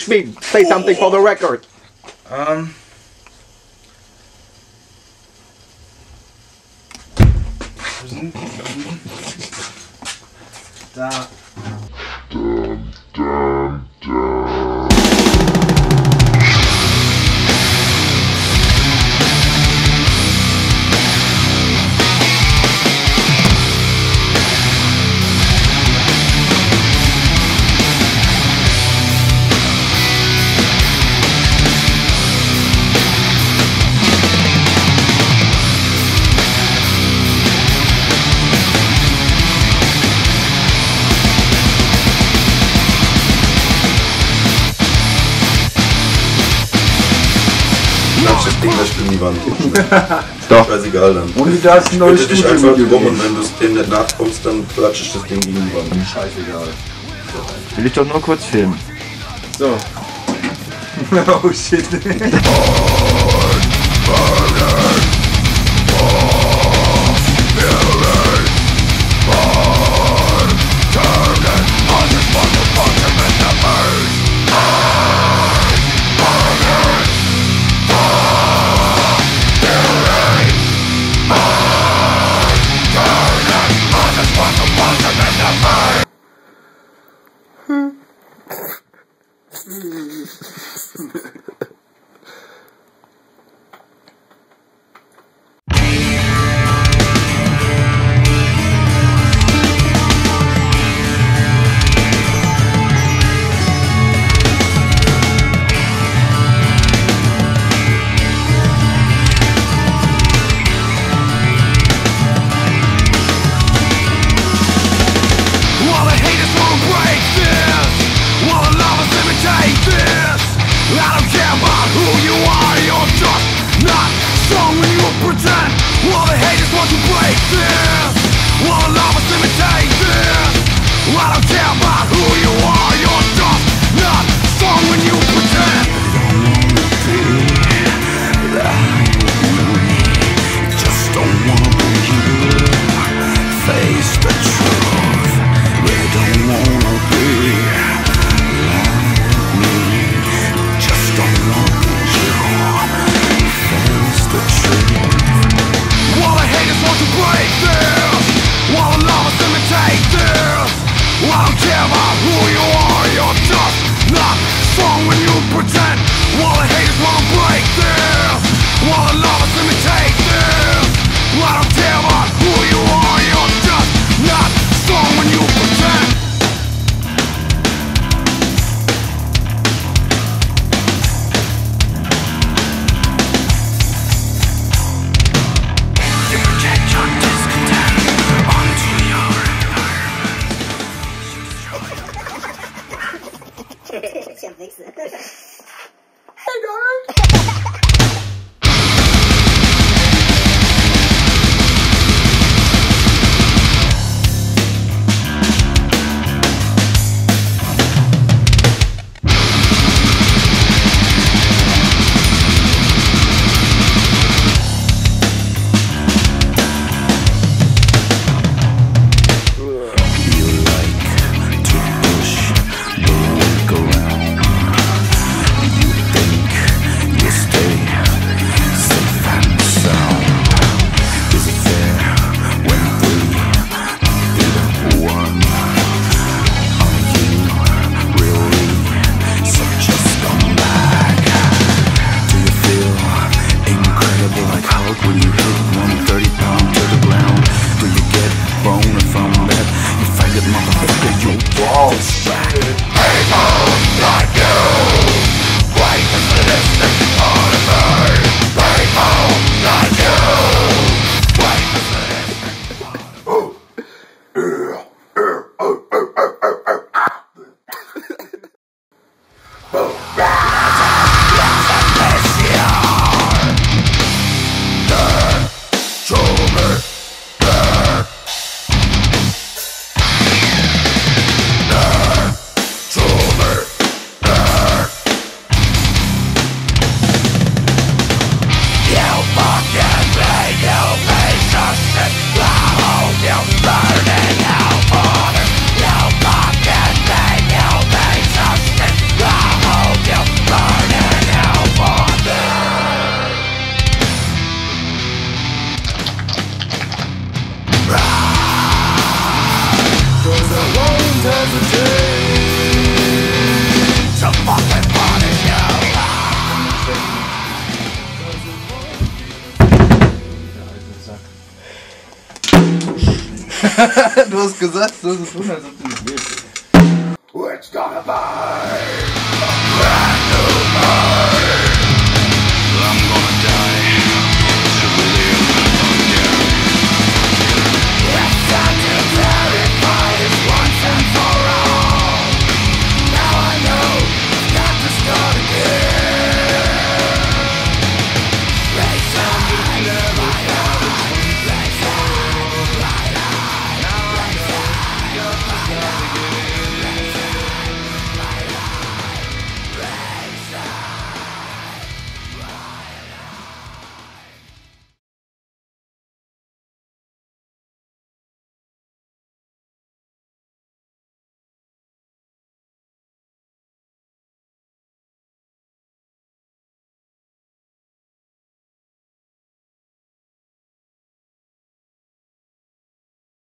Speed, say something for the record. Um. Da. ich das Ding, das ich die Wand. Doch. Ist egal dann. Und da ist ein neues Studio. dich einfach rum und wenn du dem nicht nachkommst, dann klatsch ich das Ding gegen die Wand. Scheißegal. So. Will ich doch nur kurz filmen. So. oh shit. Hmm. 没事。walls. people like you. du hast gesagt, so ist es wunderbar. It's gonna burn!